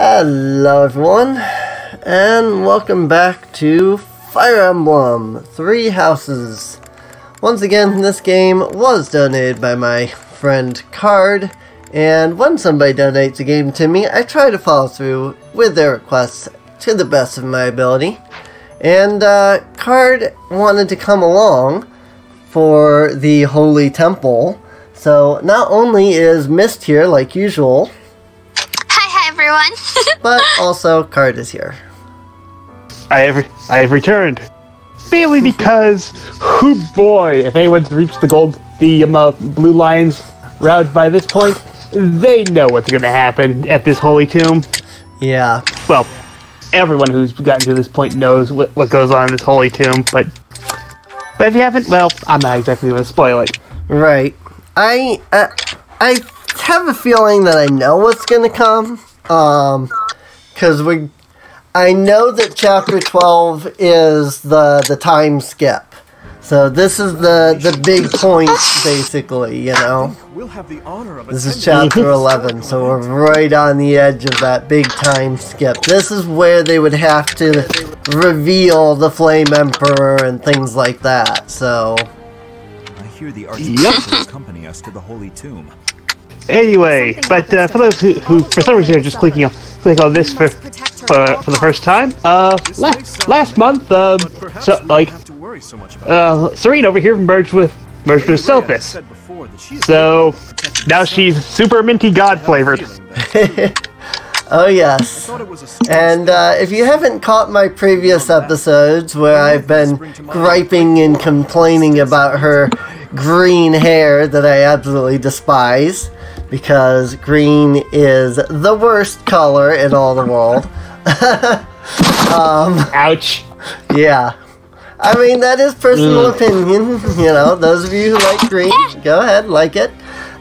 Hello everyone, and welcome back to Fire Emblem Three Houses. Once again, this game was donated by my friend Card, and when somebody donates a game to me, I try to follow through with their requests to the best of my ability. And uh, Card wanted to come along for the Holy Temple, so not only is Mist here like usual, everyone. but also Card is here. I have I have returned. Mainly because, oh boy, if anyone's reached the gold, the um, uh, blue lions route by this point, they know what's going to happen at this holy tomb. Yeah, Well, everyone who's gotten to this point knows what, what goes on in this holy tomb, but but if you haven't, well, I'm not exactly going to spoil it. right. I uh, I have a feeling that I know what's gonna come. Um, because we, I know that chapter twelve is the the time skip. So this is the the big point, basically. You know, We'll have the honor of this is chapter eleven, so we're right on the edge of that big time skip. This is where they would have to reveal the Flame Emperor and things like that. So. I hear the Archbishop will accompany us to the Holy Tomb. Anyway, but uh, for those who, who for some reason are just clicking on clicking on this for for, for the first time, uh, last last month, um, so like don't have to worry so much about uh, Serene over here merged with merged with it. Rhea Selphis. said before that she is So now she's super minty god flavored. Feeling that too. Oh yes. Thought it was a strange And uh, if you haven't caught my previous episodes where I've been griping and complaining about her green hair that I absolutely despise, because green is the worst color in all the world. Ouch. Yeah. I mean, that is personal opinion. You know, those of you who like green, go ahead, like it.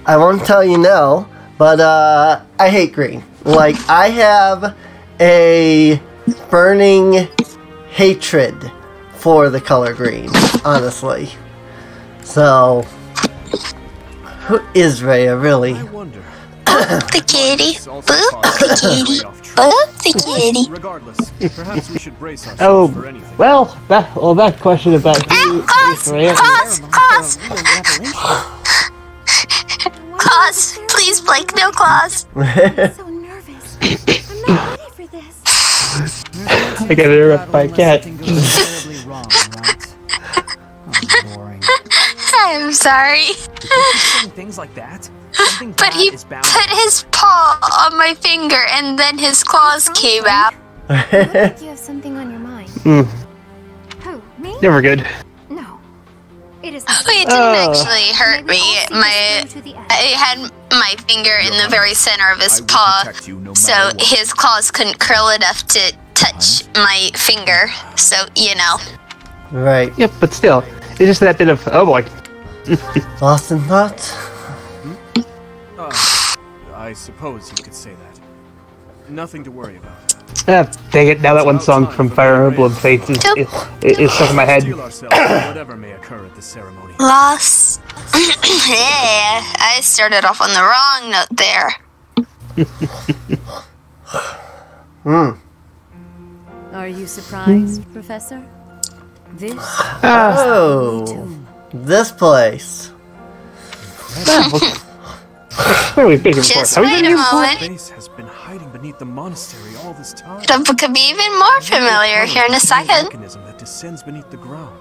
I won't tell you no, but uh, I hate green. Like, I have a burning hatred for the color green, honestly. So, who is Rhea, really? I the kitty. Boop the kitty. stray off track. Boop the kitty. Regardless, perhaps we should brace ourselves Oh for anything. well, that well that question about who Claus, is Rhea- Claus, Claus, Claus. Please, Blake, no claws. so nervous. I'm not ready for this. I got interrupted by a cat. terribly wrong, right? Boring. I'm sorry. Things like that? But he put his paw on my finger and then his claws came out. You look like you have something on your mind. Hmm, Who? Me? never good. No. It is. Oh, it didn't Oh. actually hurt me. My I had my finger in the very center of his I paw, no so what. his claws couldn't curl enough to touch my finger. So you know. right. Yep, but still, it's just that bit of oh boy. Lost in thought? Uh, I suppose you could say that. Nothing to worry about. Ah, dang it! Now that one song from Fire Emblem Fates is, is, is stuck in my head. Steel ourselves from whatever may occur at the ceremony. Loss. yeah, I started off on the wrong note there. hmm. Are you surprised, Professor? This Oh, this place. Where are we big? Just Are wait a here before? moment. Base has been hiding beneath the monastery all this time. It'll become even more familiar here in a second. Mechanism that descends beneath the ground.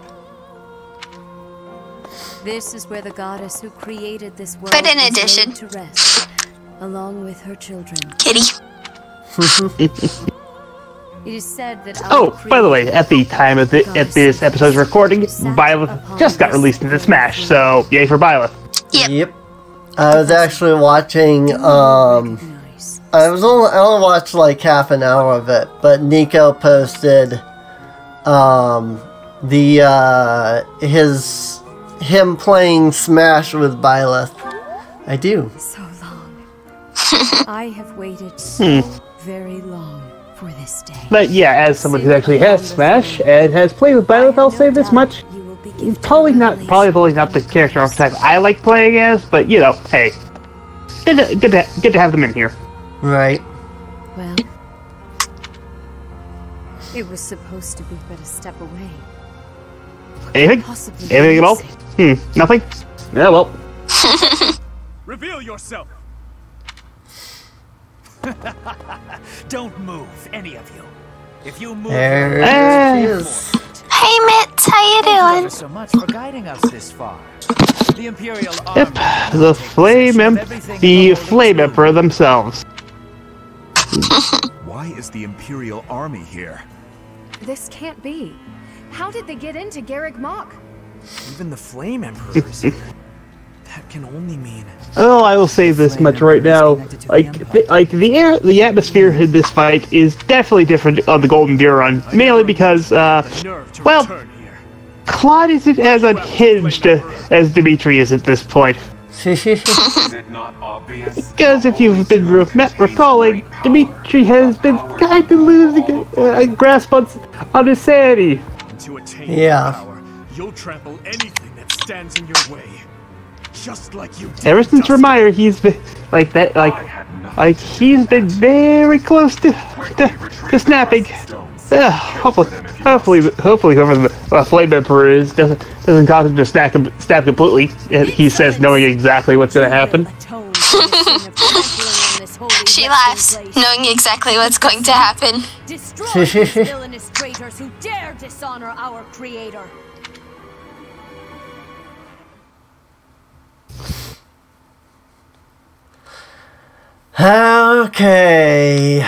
this is where the goddess who created this world But in addition- to rest, along with her children. Kitty. It is said that Oh, by the way, at the time of the, at this episode's recording, Byleth just got released into Smash, so yay for Byleth. Yep. Yep. I was actually watching, um, I was only, I only watched like half an hour of it, but Nico posted, um, the, uh, his, him playing Smash with Byleth. I do. So long. I have waited so very long for this day. But yeah, as someone who actually has Smash and has played with Byleth, I'll say this much: You will be gifted probably not, probably not the character archetype I like playing as, but you know, hey, good to, good to, good to have them in here. Right. Well, It was supposed to be but a step away. Anything? Possibly Anything at all? Hmm. Nothing. Yeah. Well. Reveal yourself! Don't move, any of you. If you move, There she is. Hey, Mitz, how you Thank you doing? so much for guiding us this far. The Imperial Yep. The flame. possession Em- of everything the flame emperor themselves. Why is the Imperial Army here? This can't be. How did they get into Garreg Mach? Even the Flame Emperor is here. That can only mean. Oh, I will say this much right now. Like, th- like the air, the atmosphere in this fight is definitely different on the Golden Deer Run, mainly because, uh, The nerve to well. Claude isn't as unhinged uh, as Dimitri is at this point. Because if you've been re- recalling, Dimitri has been kind of losing a, a grasp on, on his sanity. And to attain Yeah. power, you'll trample anything that stands in your way. Just like you did. Ever since Dusty. Remire, he's been like that, like, like he's been very close to to, to snapping. Yeah, hopefully, hopefully, hopefully, whoever the uh, Flame Emperor is doesn't doesn't cause him to snap snap completely. And he says knowing exactly what's going to happen. Atone for the sin of trampling on this holy She laughs, knowing exactly what's going to happen. Destroy these villainous traitors who dare dishonor our creator. Okay.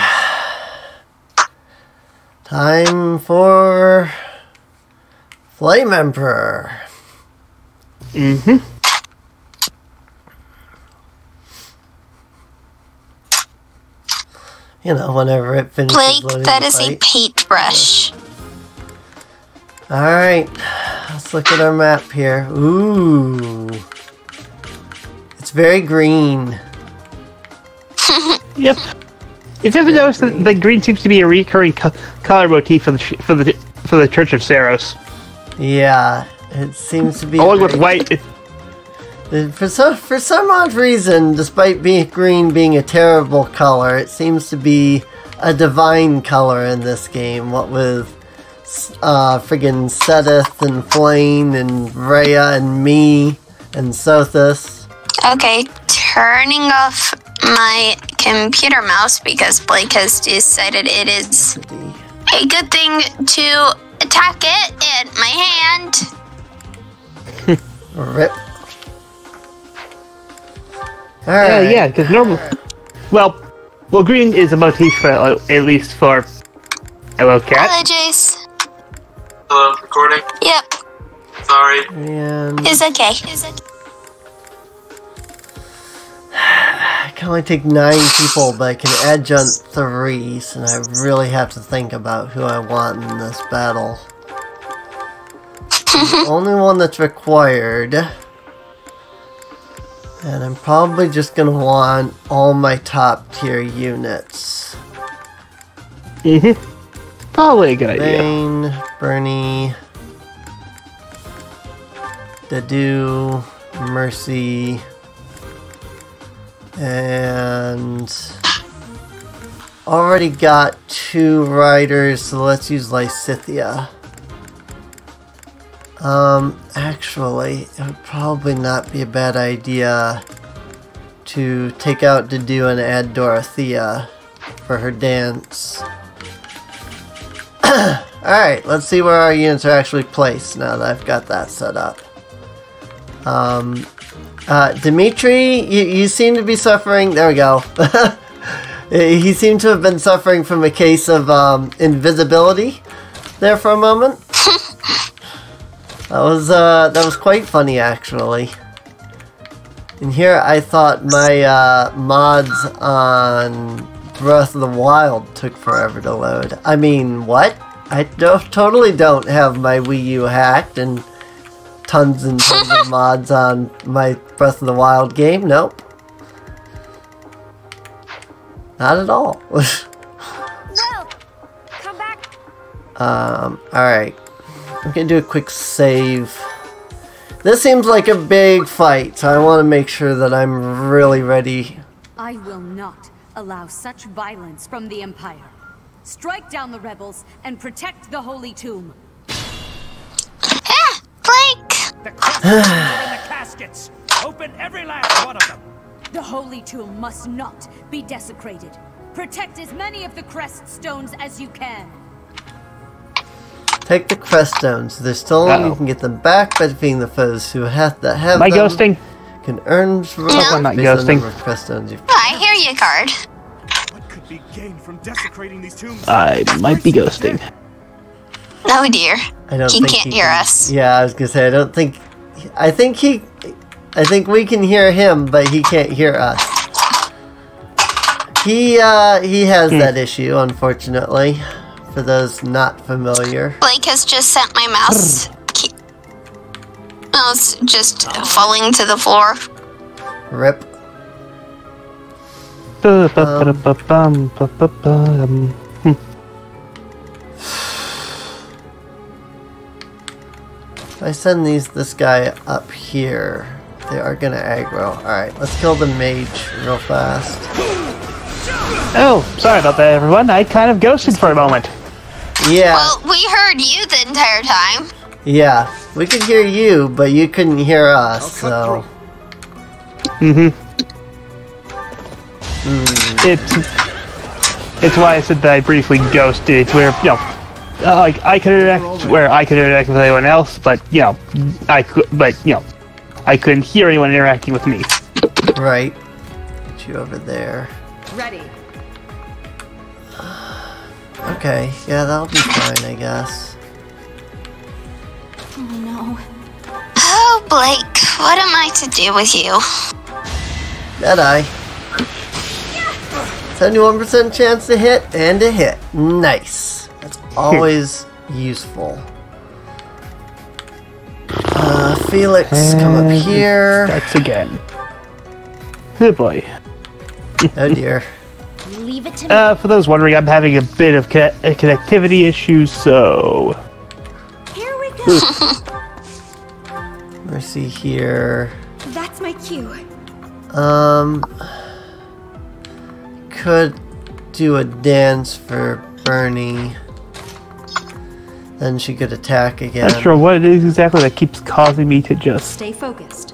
Time for Flame Emperor. Mm-hmm. You know, whenever it finishes Blake, loading that the is a fight. paintbrush. Alright, let's look at our map here. Ooh. It's very green. Yep. If you ever noticed that the green seems to be a recurring co- color motif for the ch- for the for the Church of Seiros, Yeah, it seems to be. along with white. For some, for some odd reason, despite being green being a terrible color, it seems to be a divine color in this game. What with uh, friggin' Seth and Flayn and Rhea and me and Sothis. Okay, turning off my computer mouse because Blake has decided it is a good thing to attack it in my hand. Rip. Yeah, Alright. yeah, because normal. Well, well, green is a motif for uh, at least for. Hello, cat. Hello, Jace. Hello, recording. Yep, Sorry. And it's okay. It's okay. I can only take nine people, but I can adjunct three, so I really have to think about who I want in this battle. the only one that's required. And I'm probably just gonna want all my top tier units. Mm-hmm. Probably a good idea. Bane, Bernie, Dedue, Mercy, and already got two riders, so let's use Lysithea. Um, actually, it would probably not be a bad idea to take out Dedue and add Dorothea for her dance. Alright, let's see where our units are actually placed now that I've got that set up. Um, uh, Dimitri, you, you seem to be suffering. There we go. he seemed to have been suffering from a case of um, invisibility there for a moment. That was uh, that was quite funny actually. And here I thought my uh, mods on Breath of the Wild took forever to load. I mean, what? I don't, totally don't have my Wii U hacked and tons and tons of mods on my Breath of the Wild game. Nope. Not at all. Come back. um, alright. I'm gonna do a quick save. This seems like a big fight, so I want to make sure that I'm really ready. I will not allow such violence from the Empire. Strike down the rebels and protect the Holy Tomb. Ah, Blake! The crest stones are in the caskets. Open every last one of them. The Holy Tomb must not be desecrated. Protect as many of the crest stones as you can. Take the crest stones. They're stolen. Uh-oh. You can get them back by defeating the foes who have that have Am I them. ghosting? Can earn I'm not based on the ghosting. of crest stones you've I hear you, Card. What could be gained from desecrating these tombs? I might be ghosting. Oh dear. I don't He think can't he hear can- us. Yeah, I was gonna say I don't think. I think he. I think we can hear him, but he can't hear us. He uh he has Hmm. that issue, unfortunately. For those not familiar. Blake has just sent my mouse. Mouse just falling to the floor. Rip. Hmm. If I send these this guy up here, they are gonna aggro. Alright, let's kill the mage real fast. Oh, sorry about that, everyone. I kind of ghosted for a moment. Yeah, Well, we heard you the entire time. yeah. We could hear you, but you couldn't hear us, so. Mm-hmm. It's it's why I said that I briefly ghosted. It's where you know, uh, like I could interact where I could interact with anyone else, but you know, I could, but you know, I couldn't hear anyone interacting with me. Right. Get you over there. Ready. Okay, yeah, that'll be fine, I guess. Oh no. Oh, Blake, what am I to do with you? Deadeye. 71% chance to hit and a hit. Nice. That's always useful. Uh, Felix, come up here. That's again. Good boy. Oh dear. Leave it to me. Uh, for those wondering, I'm having a bit of conne- uh, connectivity issues, so Here we go. Mercy here. That's my cue. Um, could do a dance for Bernie. Then she could attack again. not sure what it is exactly that keeps causing me to just Stay focused.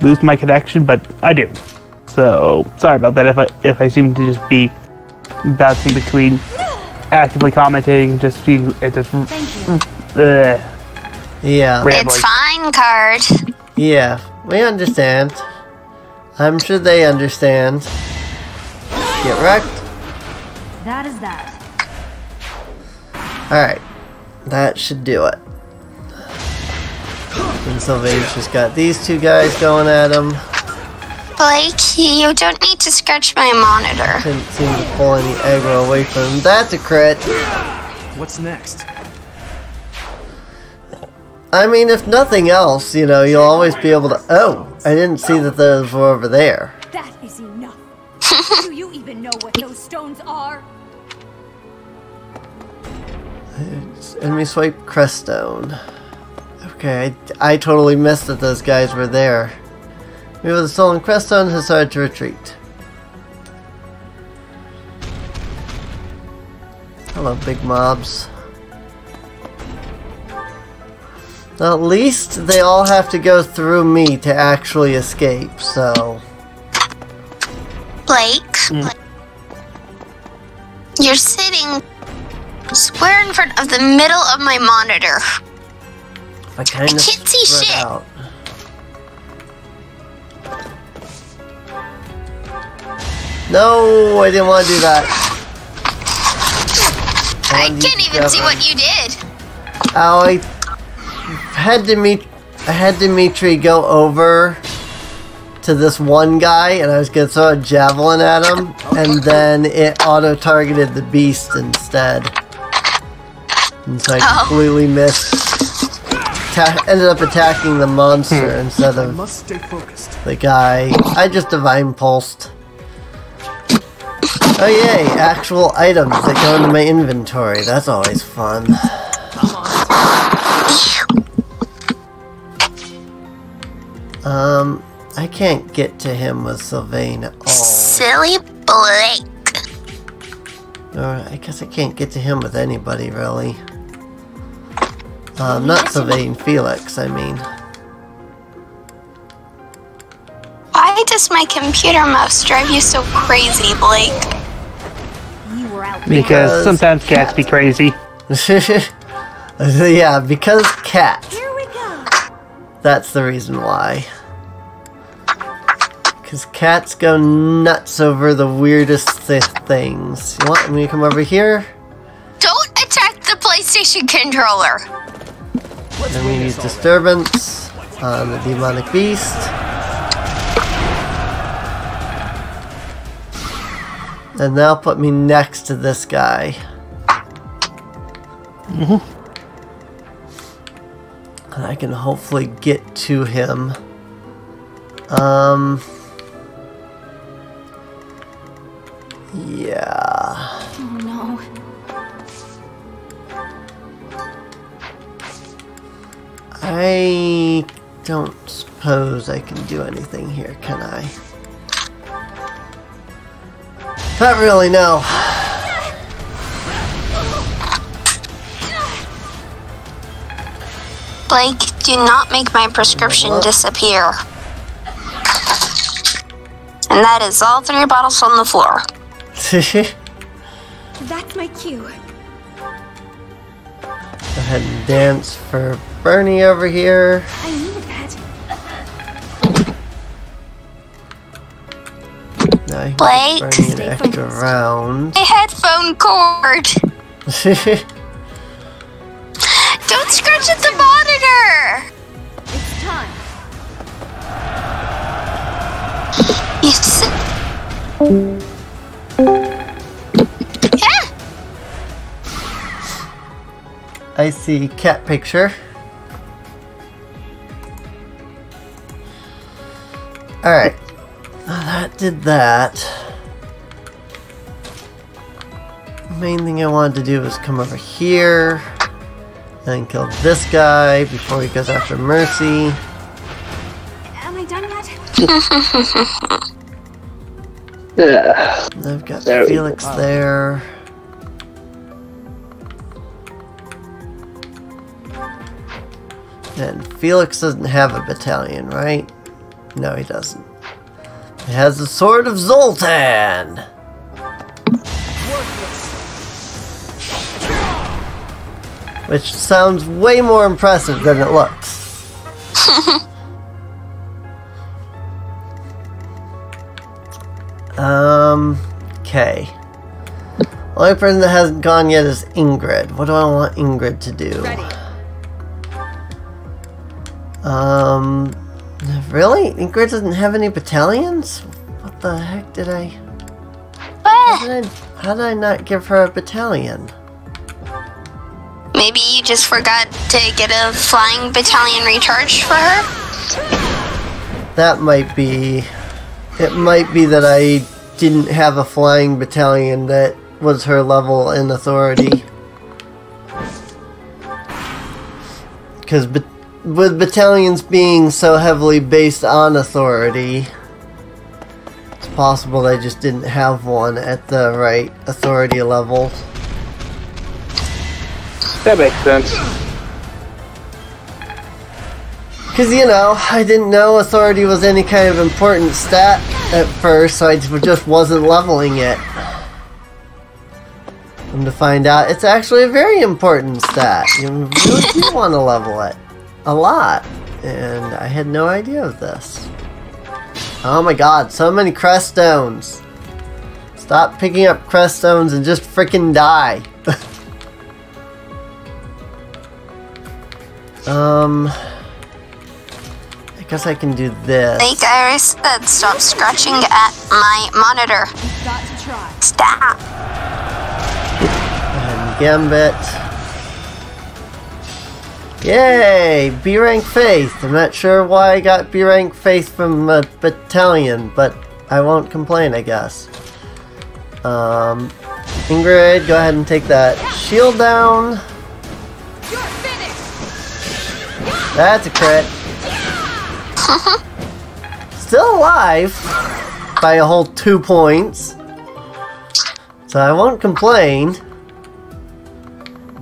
lose my connection, but I do. So sorry about that. If I if I seem to just be bouncing between actively commentating and just being it just Thank you. uh, Yeah. rambling. It's fine, Card. Yeah, we understand. I'm sure they understand. Get wrecked. That is that. Alright. That should do it. And Sylvain's just got these two guys going at him. Blake, you don't need to scratch my monitor. Couldn't seem to pull any aggro away from him. That's a crit. What's next? I mean, if nothing else, you know, you'll always be able to. Oh, I didn't see that those were over there. That is enough. Do you even know what those stones are? Enemy swipe Creststone. Okay, I, I totally missed that those guys were there. We with the stolen Creststone has started to retreat. Hello, big mobs. Now, at least they all have to go through me to actually escape, so... Blake, hmm. you're sitting square in front of the middle of my monitor. I kind of can't see shit. out. No, I didn't want to do that. I can't even see what you did. Ow, I had Dimitri, I had Dimitri go over to this one guy, and I was gonna throw a javelin at him, and then it auto-targeted the beast instead. And so I Oh. completely missed. Ta- ended up attacking the monster instead of must stay focused. the guy. I just divine pulsed. Oh yay, actual items that go into my inventory. That's always fun. Um, I can't get to him with Sylvain at all. Silly Blake. Or I guess I can't get to him with anybody, really. Um, not Sylvain Felix, I mean. Why does my computer mouse drive you so crazy, Blake? You were out Because Because sometimes cats be crazy. yeah, because cat. Here we go. That's the reason why. Because cats go nuts over the weirdest th- things. You want me to come over here? Don't attack the PlayStation controller. Then we use disturbance on the demonic beast. And that'll put me next to this guy. And I can hopefully get to him. Um. Yeah. I don't suppose I can do anything here, can I? Not really, no. Blake, do not make my prescription disappear. And that is all three bottles on the floor. That's my cue. Go ahead and dance for Bernie over here. I needed that. Now I Blake. an extra round. My headphone cord. Don't scratch at the monitor. It's time. You s- Yeah. I see cat picture. Alright. That did that. Main thing I wanted to do was come over here and kill this guy before he goes after Mercy. Am I done yet? Yeah. And I've got There we Felix there. And Felix doesn't have a battalion, right? No, he doesn't. He has the Sword of Zoltan! Which sounds way more impressive than it looks. Um, okay. Only person that hasn't gone yet is Ingrid. What do I want Ingrid to do? Ready. Um, really? Ingrid doesn't have any battalions? What the heck did I... Ah! How did I, how did I not give her a battalion? maybe you just forgot to get a flying battalion recharge for her. That might be... It might be that I didn't have a flying battalion that was her level in authority. Because with battalions being so heavily based on authority, it's possible they just didn't have one at the right authority level. That makes sense. Because, you know, I didn't know authority was any kind of important stat at first, so I just wasn't leveling it. And to find out, it's actually a very important stat. You really do want to level it. A lot. And I had no idea of this. Oh my god, so many crest stones. Stop picking up crest stones and just freaking die. um... I guess I can do this. Like Iris said, stop scratching at my monitor. Got to try. Stop. And Gambit. Yay! B rank Faith. I'm not sure why I got B rank Faith from a battalion, but I won't complain, I guess. Um, Ingrid, go ahead and take that shield down. That's a crit. Still alive by a whole two points. So I won't complain.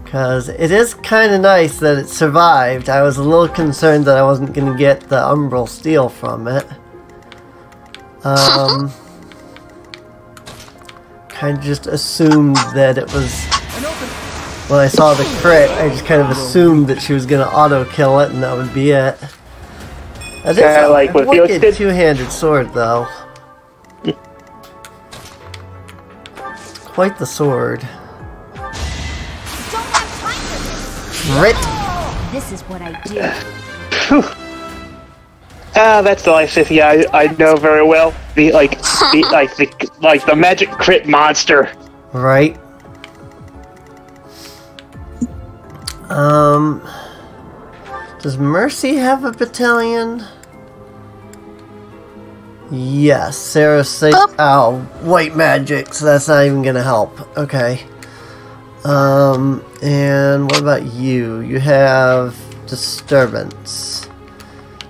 Because it is kind of nice that it survived. I was a little concerned that I wasn't going to get the Umbral Steel from it. Um, kind of just assumed that it was... When I saw the crit, I just kind of assumed that she was going to auto-kill it and that would be it. That is a like what wicked did. two-handed sword, though. Quite the sword. Crit! This is what I do. Ah, that's the Lysithea I, I know very well. The like the like the like the magic crit monster. Right. Um. Does Mercy have a battalion? Yes, Sarah say Boop. Oh, white magic, so that's not even gonna help. Okay. Um, and what about you? You have disturbance.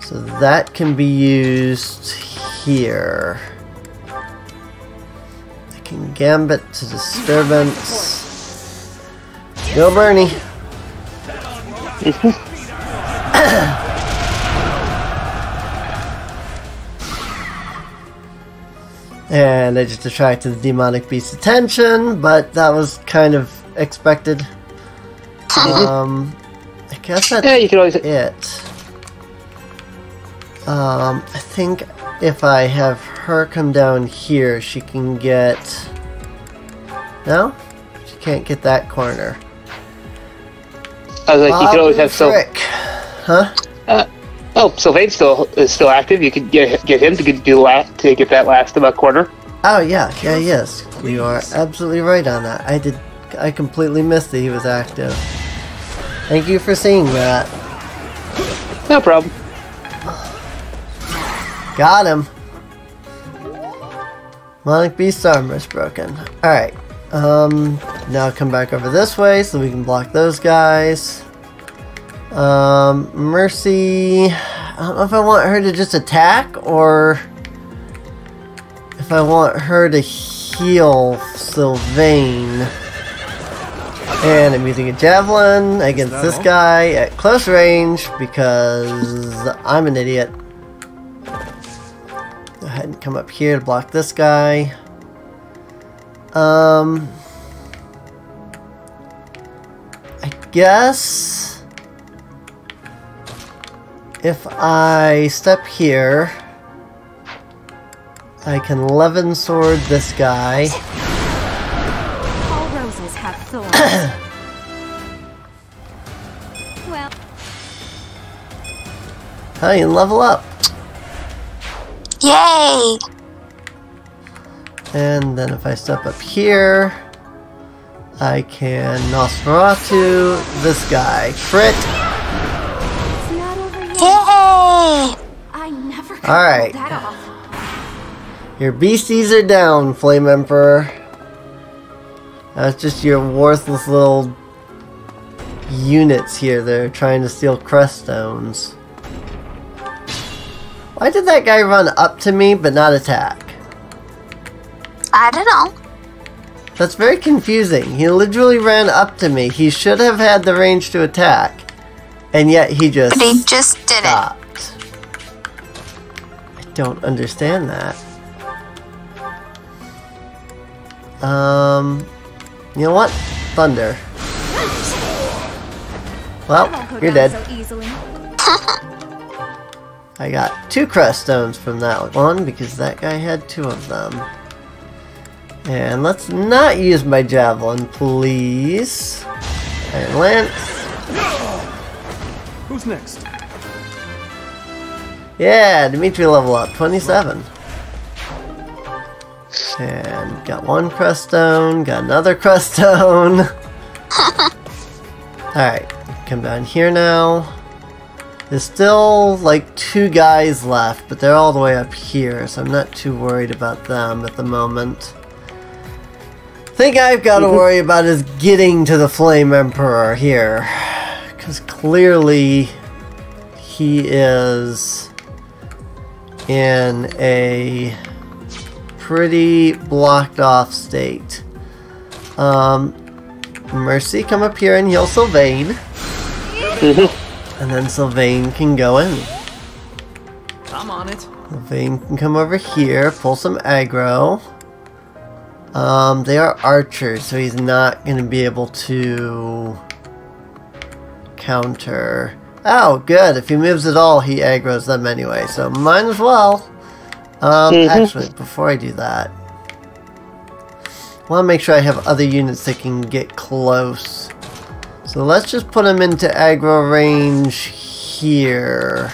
So that can be used here. I can gambit to disturbance. Go Bernie. and I just attracted the demonic beast's attention, but that was kind of expected. Um, I guess that's Yeah, you can always it. Um, I think if I have her come down here, she can get. No, she can't get that corner. I was like you can always have so Frick. Huh? oh Sylvain still is still active. You could get get him to get do la- to get that last about corner. Oh yeah, yeah, yes. You are absolutely right on that. I did. I completely missed that he was active. Thank you for seeing that. No problem. Got him. Monic Beast armor is broken. Alright. Um, now come back over this way so we can block those guys. Um, Mercy. I don't know if I want her to just attack or if I want her to heal Sylvain. And I'm using a javelin against this guy at close range because I'm an idiot. Go ahead and come up here to block this guy. Um, I guess if I step here, I can Levin Sword this guy. Well, I can level up. Yay! And then if I step up here, I can Nosferatu this guy. Crit! it's not over yet. Yay! I never could All right. pull that off. Your beasties are down, Flame Emperor. That's just your worthless little units here that are trying to steal crest stones. Why did that guy run up to me but not attack? I don't know. That's very confusing. He literally ran up to me. He should have had the range to attack. And yet he just But he just did it. stopped. I don't understand that. Um, you know what? Thunder. Well, you're dead. So easily. I got two crest stones from that one because that guy had two of them. And let's not use my javelin, please. And Lance. Who's next? Yeah, Dimitri level up, 27. And got one crest stone, got another crest stone. Alright, come down here now. There's still like two guys left, but they're all the way up here, so I'm not too worried about them at the moment. Thing I've got to mm-hmm. worry about is getting to the Flame Emperor here. Because clearly he is in a pretty blocked off state. Um, Mercy, come up here and heal Sylvain. And then Sylvain can go in. I'm on it. Sylvain can come over here, pull some aggro. Um, they are archers, so he's not going to be able to counter. Oh, good. If he moves at all, he aggroes them anyway, so might as well. Um, actually, before I do that, I want to make sure I have other units that can get close. So let's just put them into aggro range here.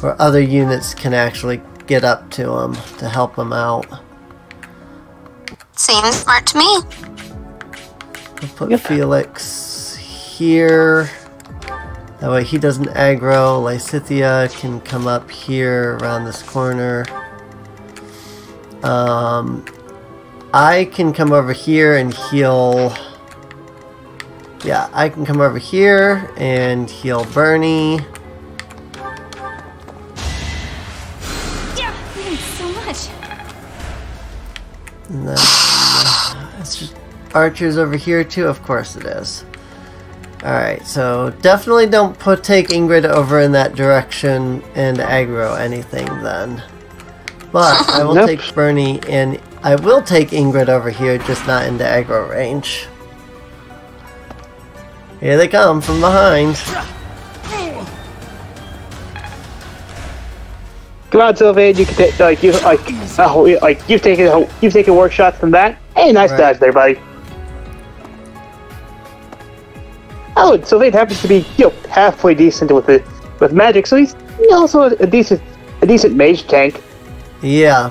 Where other units can actually get up to them to help them out. Seems smart to me. We'll put Felix here. That way he doesn't aggro. Lysithea can come up here around this corner. Um, I can come over here and heal. Yeah, I can come over here and heal Bernie. Yeah, thanks so much. And then uh, it's just archers over here too. Of course it is. All right, so definitely don't put take Ingrid over in that direction and aggro anything then. But I will Nope. take Bernie and I will take Ingrid over here, just not into aggro range. Here they come from behind. Come on, Sylvain. You can take like you like oh, like you've taken you've taken work shots from that. Hey, nice Right. dodge there, buddy. Oh, and Sylvain happens to be you know halfway decent with the with magic, so he's also a, decent a decent mage tank. Yeah.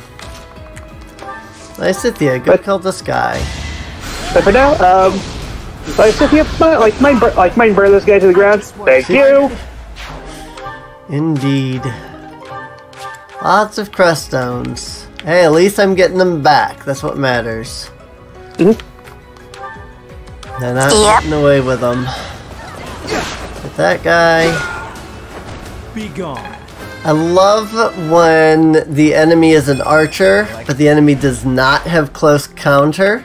Lysithea, go But- kill this guy. But for now, um, so, mi- like mine, like mine, burn this guy to the ground. Thank you. Indeed. Lots of crest stones. Hey, at least I'm getting them back. That's what matters. Mhm. They're not Yep. getting away with them. Get that guy. Be gone. I love when the enemy is an archer, but the enemy does not have close counter.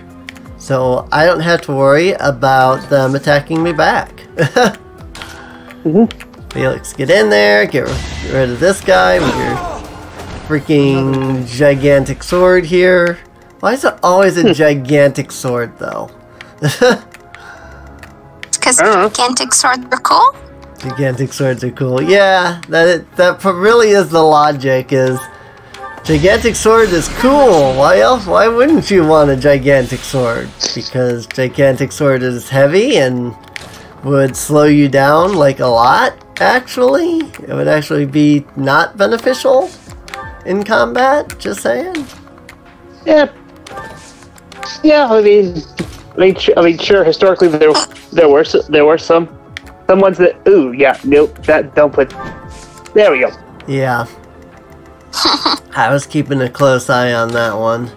So I don't have to worry about them attacking me back. Mm-hmm. Felix, get in there, get get rid of this guy with your freaking gigantic sword here. Why is it always a gigantic sword though? Because Uh-huh. gigantic swords are cool. Gigantic swords are cool. Yeah, that it, that really is the logic. Is gigantic sword is cool. Why else? Why wouldn't you want a gigantic sword? Because gigantic sword is heavy and would slow you down like a lot. Actually, it would actually be not beneficial in combat. Just saying. Yeah. Yeah, I mean, I mean, su- I mean, sure. Historically, there there were s- there were some some ones that ooh yeah nope that don't put. There we go. Yeah. I was keeping a close eye on that one.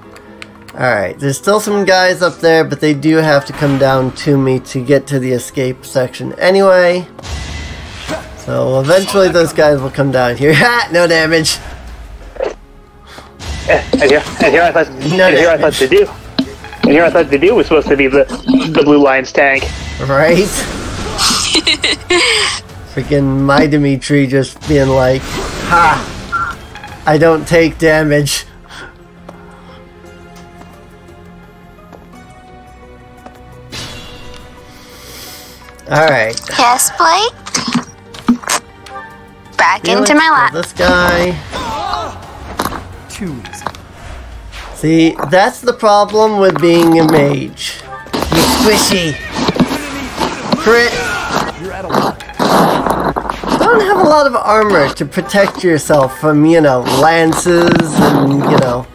Alright, there's still some guys up there, but they do have to come down to me to get to the escape section anyway. So eventually those guys will come down here. Ha! No damage! And here, and here I thought, and here I thought to do, and here I thought Dedue was supposed to be the the blue lions tank. Right? Freaking my Dimitri just being like, Ha! I don't take damage. Alright. Yes, Blake? Back into my lap. This guy. Too easy. See, that's the problem with being a mage. You're squishy. Crit. You're out of luck. Don't have a lot of armor to protect yourself from, you know, lances and, you know,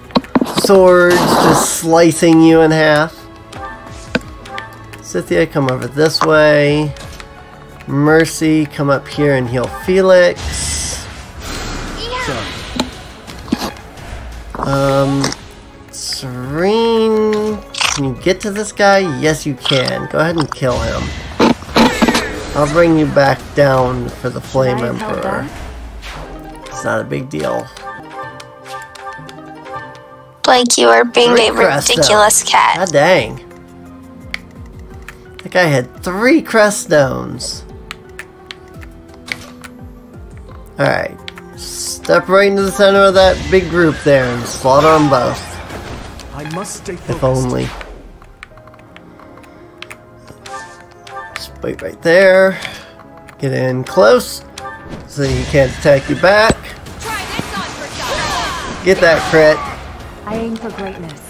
swords just slicing you in half. Scythia, come over this way. Mercy, come up here and heal Felix. Um, can you get to this guy? Yes, you can. Go ahead and kill him. I'll bring you back down for the Flame I have held Emperor. It's not a big deal. Blake, you are being Great a Cresta. ridiculous cat. God dang. That guy had three crest stones. Alright. Step right into the center of that big group there and slaughter them both. I must stay If focused. only. Wait right there. Get in close so he can't attack you back. Try this on for size. Get that crit. I aim for greatness.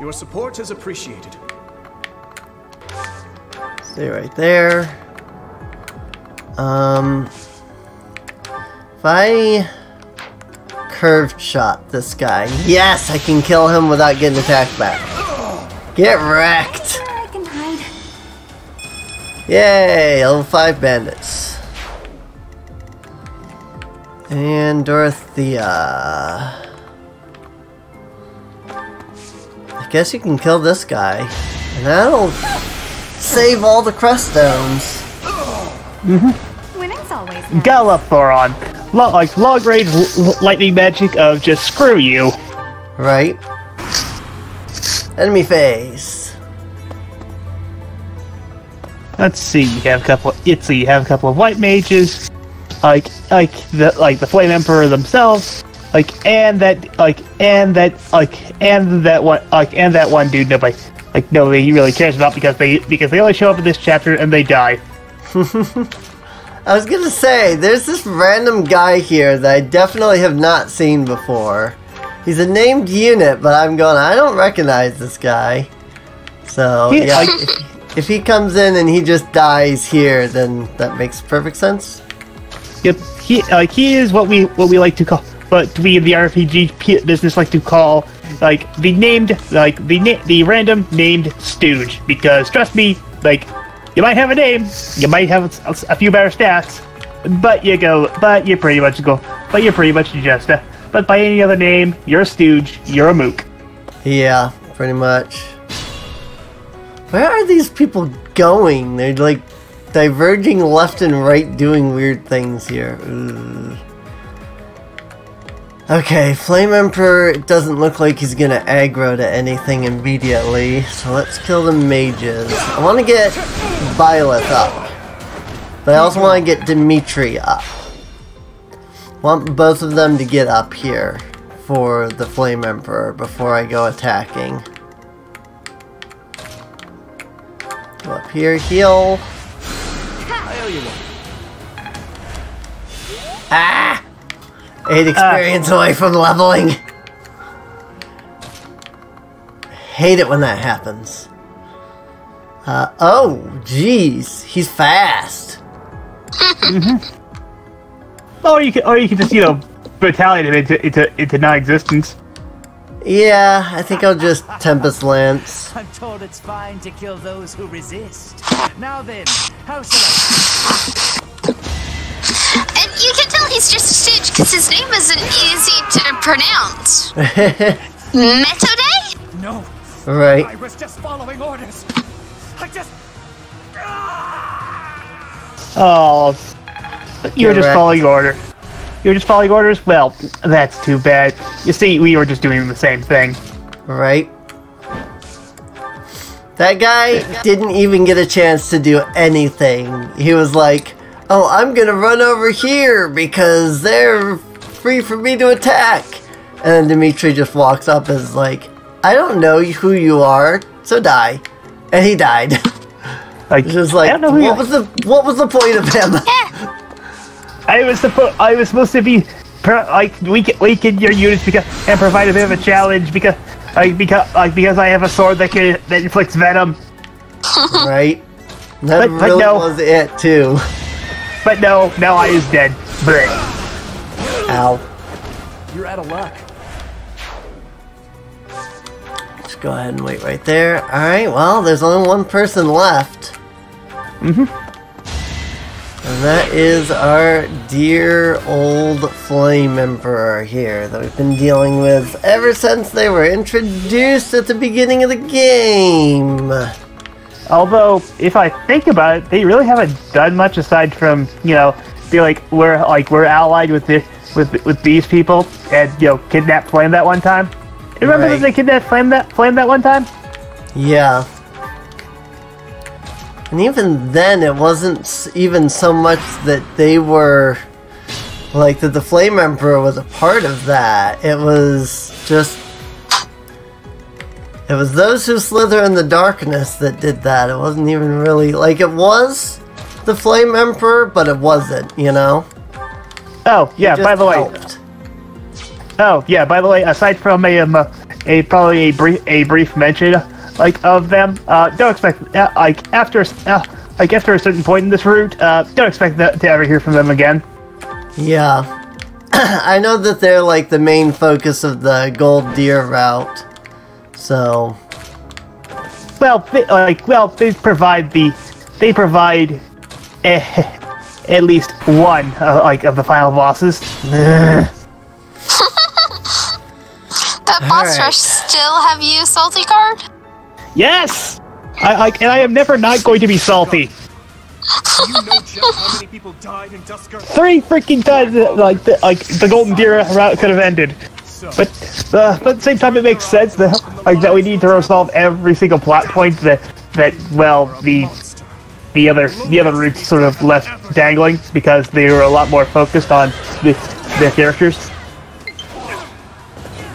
Your support is appreciated. Stay right there. Um, if I curved shot this guy, yes, I can kill him without getting attacked back. Get wrecked! I can hide. Yay, level 5 bandits. And Dorothea. I guess you can kill this guy. And that'll save all the crest stones. Mm-hmm. Winning's always nice. Galaphoron. Lo- like long range l- l- lightning magic of just screw you. Right. Enemy face. Let's see. You have a couple. Let's see. You have a couple of white mages, like like the like the Flame Emperor themselves, like and that like and that like and that one like and that one dude nobody like nobody really cares about because they because they only show up in this chapter and they die. I was gonna say, there's this random guy here that I definitely have not seen before. He's a named unit, but I'm going, I don't recognize this guy. So, Yeah, yeah, I- if, he comes in and he just dies here, then that makes perfect sense. Yep. He like he is what we what we like to call what we in the RPG business like to call like the named like the na- the random named stooge because trust me like you might have a name you might have a, a few better stats but you go but you pretty much go but you're pretty much just a but by any other name you're a stooge you're a mook Yeah, pretty much. Where are these people going? They're like diverging left and right doing weird things here. Ugh. Okay, Flame Emperor doesn't look like he's gonna aggro to anything immediately, so let's kill the mages. I want to get Byleth up, but I also want to get Dimitri up. Want both of them to get up here for the Flame Emperor before I go attacking. Here, heal. I owe you one. Ah! Eight experience away from leveling. Hate it when that happens. Uh, oh, jeez, he's fast. or you can or you can just you know retaliate him into into into non-existence Yeah, I think I'll just Tempest Lance. I'm told it's fine to kill those who resist. Now then, how shall I? And you can tell he's just a stitch because his name isn't easy to pronounce. Metodey? No, right. I was just following orders. I just. Oh, you were just Correct. following order. You were just following orders? Well, that's too bad. You see, we were just doing the same thing. Right? That guy didn't even get a chance to do anything. He was like, oh, I'm gonna run over here because they're free for me to attack. And then Dimitri just walks up and is like, I don't know who you are, so die. And he died. Like, Just like, I don't know who what was the what was the point of him? I was supposed I was supposed to be pro- like weaken weaken your units because and provide a bit of a challenge because like because like because I have a sword that can that inflicts venom. right? That But- but really no. was it too. But no, now I is dead. Blech. Ow. You're out of luck. Just go ahead and wait right there. Alright, well, there's only one person left. Mm-hmm. That is our dear old Flame Emperor here that we've been dealing with ever since they were introduced at the beginning of the game. Although, if I think about it, they really haven't done much aside from you know be like we're like we're allied with this with with these people and you know kidnap Flayn that one time. Remember Right. that they kidnapped Flayn that Flayn that one time? Yeah. And even then, it wasn't even so much that they were. Like, that the Flame Emperor was a part of that. It was just. It was those who slither in the darkness that did that. It wasn't even really. Like, it was the Flame Emperor, but it wasn't, you know? Oh yeah. By the way. Oh yeah. By the way, aside from a um, a probably a brief a brief mention like of them, uh, don't expect uh, like after uh, like after a certain point in this route, uh, don't expect that to ever hear from them again. Yeah. I know that they're like the main focus of the Gold Deer route. So, Well, they, like well, they provide the they provide eh, at least one uh, like of the final bosses. That boss Alright. rush still have you salty card? Yes, I, I and I am never not going to be salty. You know just how many people died in Duscur? Three freaking times like the, like the Golden Deer route could have ended. But, uh, but at the same time, it makes sense that like that we need to resolve every single plot point that that well the the other the other routes sort of left dangling because they were a lot more focused on the their characters.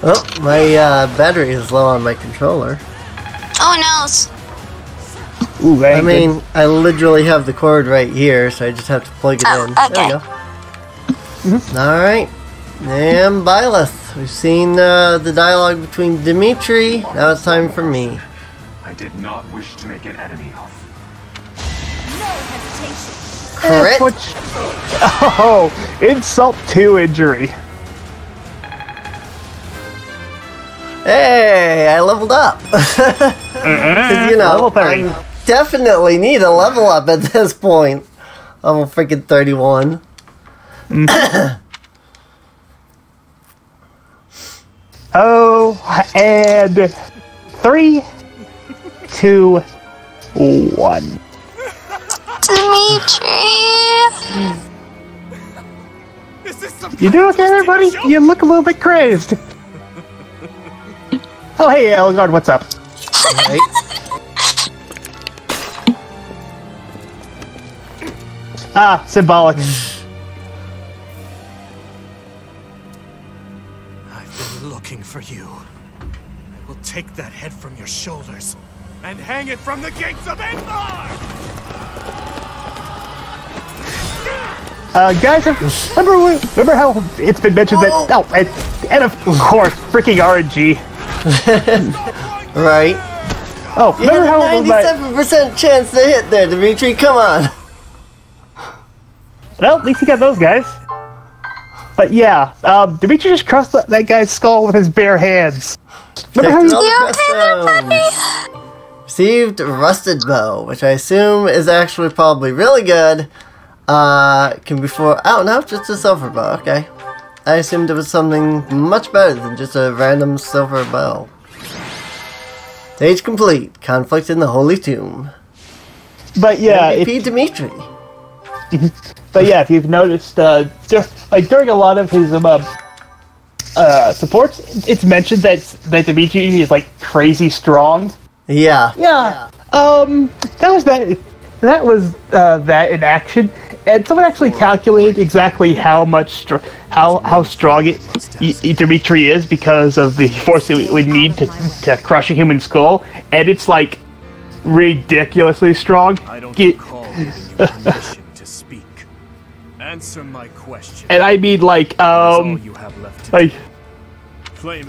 oh, my uh, battery is low on my controller. Oh no. Ooh, I mean, I literally have the cord right here, so I just have to plug it Oh, in. There we go. Alright. And Byleth. We've seen uh, the dialogue between Dimitri. Now it's time for me. I did not wish to make an enemy of. no Crit? oh, insult to injury. Hey, I leveled up. Mm-hmm. you know, I definitely need a level up at this point. I'm a freaking 31. Mm-hmm. Oh, and three, two, one. Dimitri. Is this some You doing okay, everybody? You look a little bit crazed. Oh, hey, Elgard, what's up? Right? Ah, symbolic. I've been looking for you. I will take that head from your shoulders and hang it from the gates of Enbarr! Uh, guys, remember remember how it's been mentioned that oh, and, and of course, freaking RNG. Right? Oh, You remember had how a 97% chance to hit there, Dimitri. Come on. well, at least you got those guys. But yeah, um, Dimitri just crushed that, that guy's skull with his bare hands. Remember how he, You okay there. Received rusted bow, which I assume is actually probably really good. Uh, can be for oh no, just a silver bow. Okay, I assumed it was something much better than just a random silver bell. Stage complete. Conflict in the Holy Tomb. but yeah, if, MVP Dimitri. but yeah, if you've noticed, uh, just like during a lot of his um, uh, supports, it's mentioned that that Dimitri is like crazy strong. Yeah. Yeah. Um, that was that. That was uh, that in action, and someone actually calculated exactly how much str- how how strong it y- Dimitri is because of the force it would need to to crush a human skull, and it's like ridiculously strong. I don't Get- recall permission to speak. Answer my question. and I mean like um you have left to like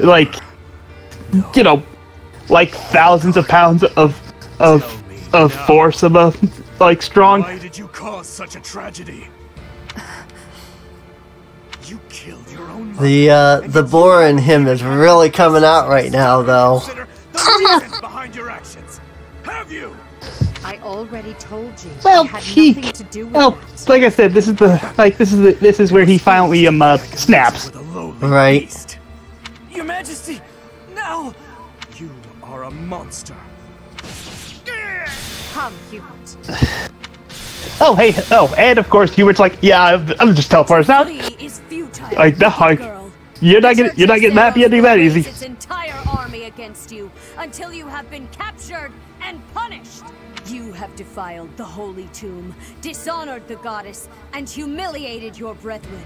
like you know like thousands of pounds of of of force of a like strong. Why did you cause such a tragedy? You killed your own mother. The uh, the boar in him is really coming out right now, though. The reasons behind your actions. Have you? I already told you. Well, it he- to do with Well, it. like I said, this is the like this is the, this is where he finally um uh, snaps. With a lowly Right. Your Majesty, now you are a monster. Come, Hubert. Oh hey oh and of course Hubert's like yeah I'm, I'm just teleporting out. Flee is futile. Like, no, little like, girl. You're not The you're not getting of that getting that Seiros will raise easy. Its entire army against you, until you have been captured and punished. You have defiled the holy tomb, dishonored the goddess, and humiliated your brethren.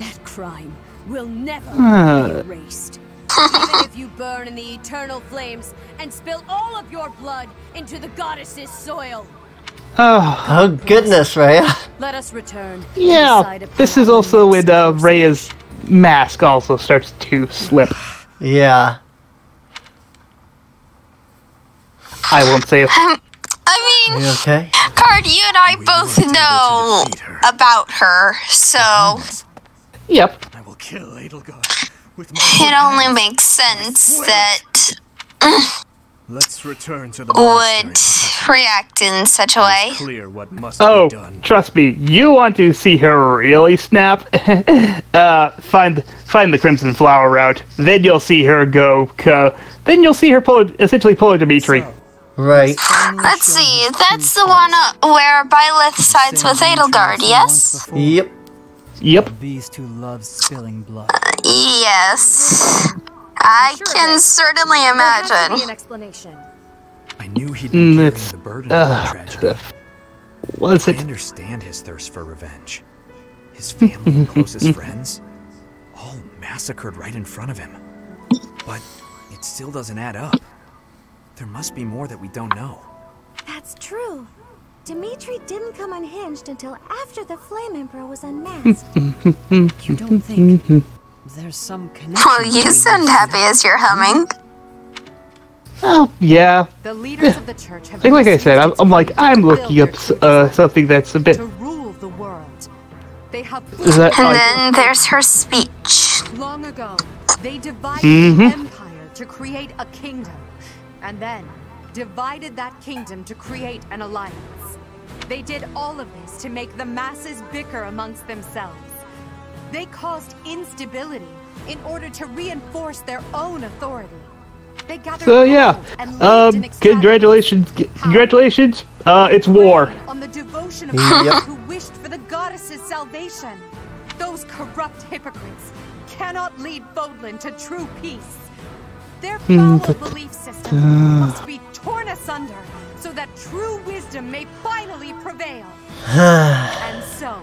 That crime will never be uh, erased. Even if you burn in the eternal flames and spill all of your blood into the goddess's soil. Oh, Oh goodness, Rhea. Let us return. yeah. This is also next when uh, course. Rhea's mask also starts to slip. Yeah. I won't say it. I mean, You okay? Card, you and I We both weren't able to know her. about her, so Yep. I will kill Edelgard with my it own only makes sense that Let's return to the would react in such a way. Clear what must Oh, be done. trust me, you want to see her really snap? uh, find find the Crimson Flower route. Then you'll see her go. co- then you'll see her pull essentially pull a Dimitri. Right. Let's see, that's the one uh, where Byleth sides with Edelgard, yes? Yep. Yep. These two love spilling blood. Yes. I can certainly There has to be imagine. an explanation. I knew he'd Mm, be carrying it's- the burden of the Uh, tragedy. was I understand his thirst for revenge. His family and closest friends, all massacred right in front of him. But it still doesn't add up. There must be more that we don't know. That's true. Dimitri didn't come unhinged until after the Flame Emperor was unmasked. You don't think there's some connection? Well, you between sound happy as you're humming. Oh, yeah. The leaders of the church have Like, like I said, I'm, to I'm like I'm looking up uh, something that's a bit. rule the world. They have Is that And like, then there's her speech. long ago they divided Mhm. the empire to create a kingdom, and then divided that kingdom to create an alliance. They did all of this to make the masses bicker amongst themselves. They caused instability in order to reinforce their own authority. They gathered so yeah? Um, congratulations, congratulations. Uh, it's war. On the devotion of Yep. those who wished for the goddess's salvation. Those corrupt hypocrites cannot lead Fodlan to true peace. Their foul belief system must be torn asunder so that true wisdom may finally prevail. and so,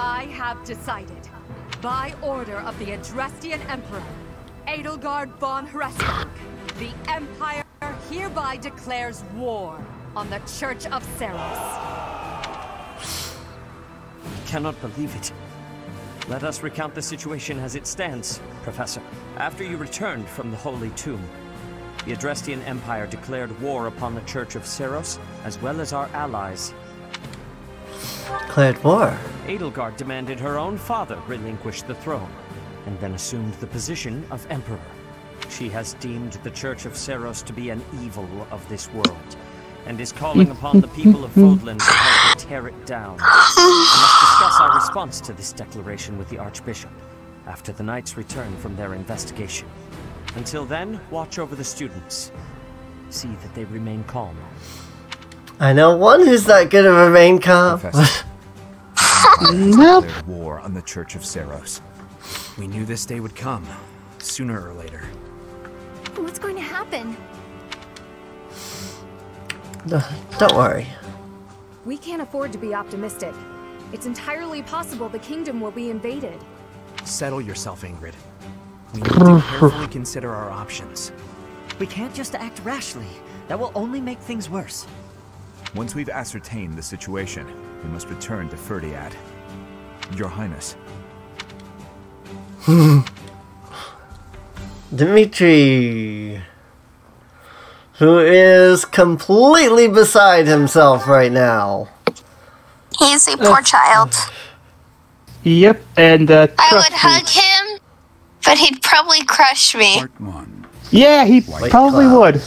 I have decided, by order of the Adrestian Emperor, Edelgard von Hresvelg, the Empire hereby declares war on the Church of Seiros. Cannot believe it. Let us recount the situation as it stands, Professor. After you returned from the Holy Tomb, the Adrestian Empire declared war upon the Church of Seiros, as well as our allies. Declared war. Edelgard demanded her own father relinquish the throne, and then assumed the position of Emperor. She has deemed the Church of Seiros to be an evil of this world, and is calling upon the people of Fodland to help her tear it down. We must discuss our response to this declaration with the Archbishop after the Knights return from their investigation. Until then, watch over the students. See that they remain calm. I know one who's not gonna remain calm. Professor. Nope. declared war on the Church of Seiros. We knew this day would come, sooner or later. What's going to happen? Don't worry. We can't afford to be optimistic. It's entirely possible the kingdom will be invaded. Settle yourself, Ingrid. We need to carefully consider our options. We can't just act rashly. That will only make things worse. Once we've ascertained the situation, we must return to Fhirdiad. Your Highness, Dimitri. Who is completely beside himself right now. He's a poor child. Yep, and uh, I would me. hug him, but he'd probably crush me. Yeah, he probably would.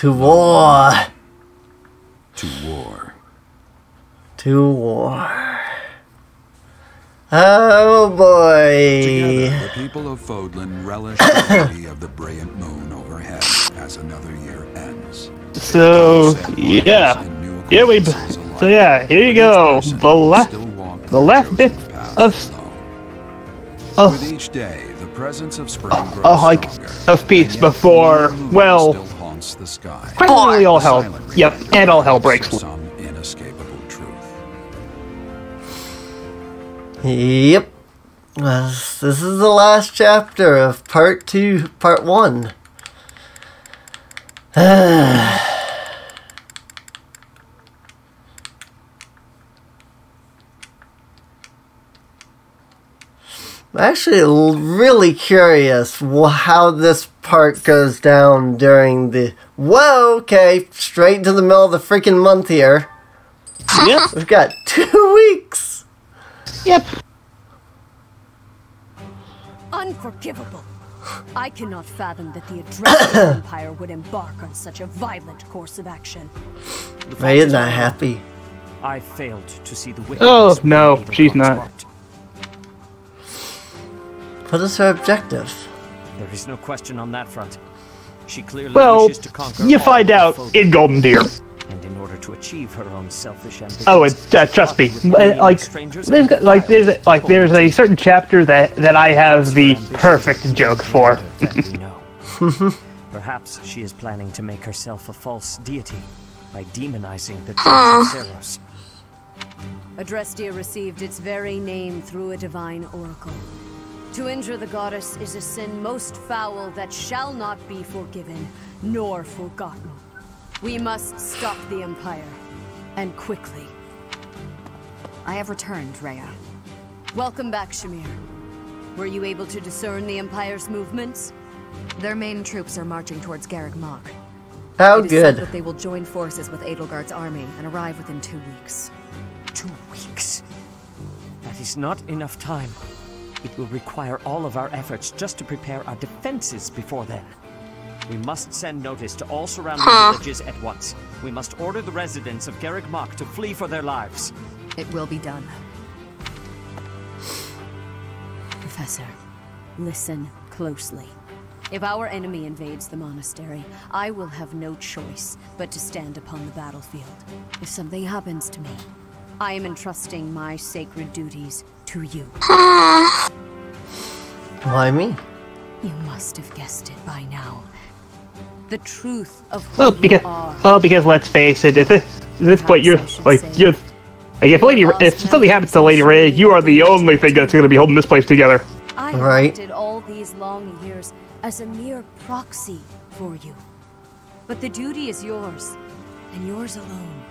To war. To war. To war. Oh boy. Together, the people of Fodlan relish the beauty of the brilliant moon overhead as another year ends. So yeah, Here we. So yeah, here you go. The left, the last bit of of oh. With each day, the presence of spring grows of like stronger, of peace before well haunts the sky. Finally, all hell. Yep, and all hell breaks loose. Some inescapable truth. Yep. Uh, This is the last chapter of part two, part one. I'm actually really curious how this part goes down during the. Whoa, okay, straight to the middle of the freaking month here. Yep. We've got two weeks. Yep. Unforgivable. I cannot fathom that the Adrestian Empire would embark on such a violent course of action. Rhea's not happy. I failed to see the Oh, no, she's Edelgard's not. Heart. What is her objective? There is no question on that front. She clearly Well, wishes to conquer you find of out in Golden Deer. And in order to achieve her own selfish ambitions, Oh, it, uh, trust me. with uh, alien Like, there's, and like there's violence, like there's a certain chapter that that I have the perfect joke for. that we know. Perhaps she is planning to make herself a false deity by demonizing the Church of Seiros. Adrestia received its very name through a divine oracle. To injure the goddess is a sin most foul that shall not be forgiven nor forgotten. We must stop the Empire, and quickly. I have returned, Rhea. Welcome back, Shamir. Were you able to discern the Empire's movements? Their main troops are marching towards Garreg Mach. How It is said that they will join forces with Edelgard's army and arrive within two weeks. Two weeks. That is not enough time. It will require all of our efforts just to prepare our defenses before then. We must send notice to all surrounding Huh. villages at once. We must order the residents of Garreg Mach to flee for their lives. It will be done. Professor, listen closely. If our enemy invades the monastery, I will have no choice but to stand upon the battlefield. If something happens to me, I am entrusting my sacred duties to you. Why me? You must have guessed it by now. The truth of who Well, you because are. well, because let's face it, at this, at this point you're like you're like if Lady if something happens to Lady Rhea, you are the only thing that's going to be holding this place together. I Right. acted all these long years as a mere proxy for you. But the duty is yours, and yours alone.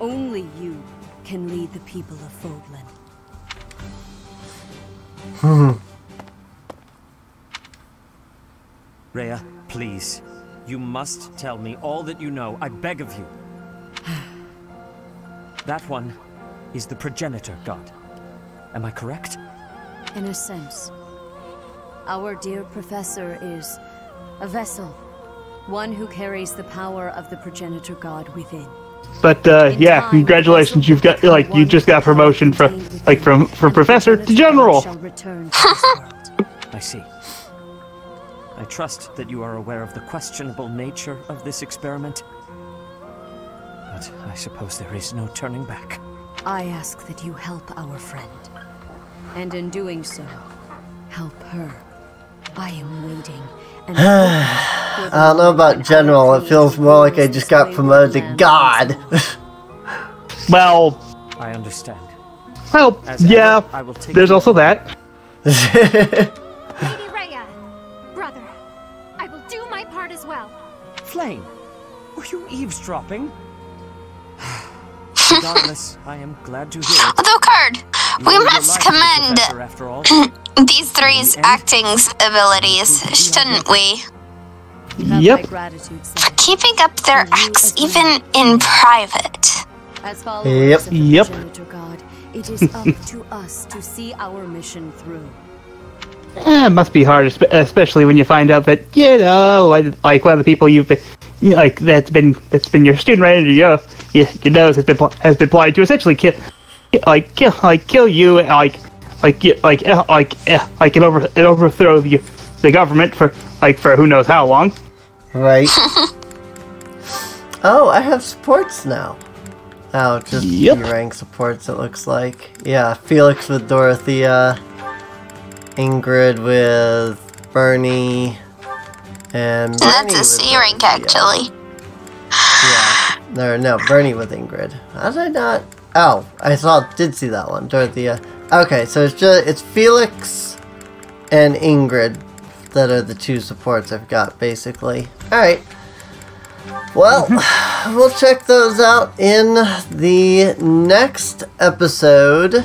Only you can lead the people of Fodlan. Hmm. Rhea, please. You must tell me all that you know. I beg of you. that one is the progenitor god. Am I correct? In a sense, our dear professor is a vessel, one who carries the power of the progenitor god within. But uh, yeah, congratulations, you've got like you just got promotion from like from from professor to general. Shall return to this world. I see. I trust that you are aware of the questionable nature of this experiment. But I suppose there is no turning back. I ask that you help our friend. And in doing so, help her. I am waiting. And I don't know about general. It feels more like I just got promoted to god. Well, I understand. well, As yeah. ever, I will take There's also that. Flayn, were you eavesdropping? Regardless, I am glad to hear it. Although, Card, You we owe must life to the commend after all. these three's acting abilities, shouldn't we? Yep. my gratitude, sir. Keeping up their acts even in private. As followers Yep. Yep. progenitor god, it is up to us to see our mission through. Eh, it must be hard, especially when you find out that you know, like, like one of the people you've been, you know, like that's been that's been your student right under your you, your nose has been pl- has been plotting to essentially kill, like kill like kill you, and, like like get- like eh, like eh, like and over and overthrow the the government for like for who knows how long. right. oh, I have supports now. Oh, just Yep. rank supports it looks like. Yeah, Felix with Dorothea. Ingrid with Bernie. And That's Bernie a with C rank, actually. Yeah. No, no, Bernie with Ingrid. How did I not? Oh, I saw, did see that one, Dorothea. Okay, so it's just it's Felix and Ingrid that are the two supports I've got, basically. All right. Well, we'll check those out in the next episode.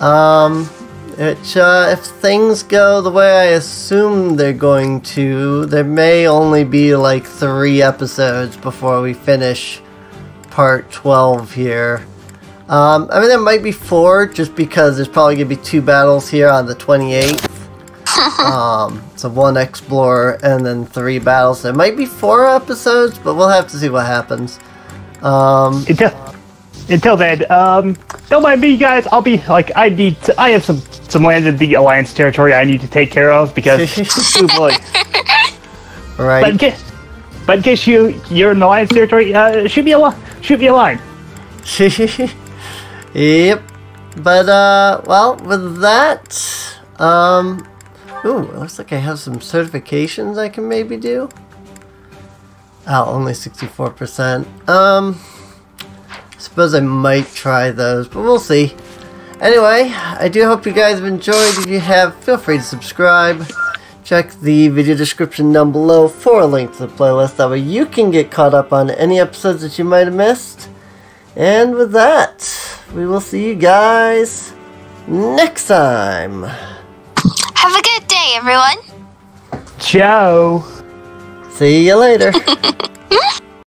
Um, which, uh, if things go the way I assume they're going to, there may only be like three episodes before we finish part 12 here. Um, I mean, there might be four just because there's probably going to be two battles here on the 28th. um, so one explorer and then three battles. There might be four episodes, but we'll have to see what happens. Um, until until then, um, don't mind me, guys. I'll be like I need. To, I have some some land in the alliance territory I need to take care of because oh boy. Right. But in case, but in case you you're in the alliance territory, uh, shoot me a shoot me a line. yep. But uh, well, with that, um, ooh, it looks like I have some certifications I can maybe do. Oh, only 64%. Um, suppose I might try those, but we'll see. Anyway, I do hope you guys have enjoyed. If you have, feel free to subscribe. Check the video description down below for a link to the playlist. That way you can get caught up on any episodes that you might have missed. And with that, we will see you guys next time. Have a good day, everyone. Ciao. See you later.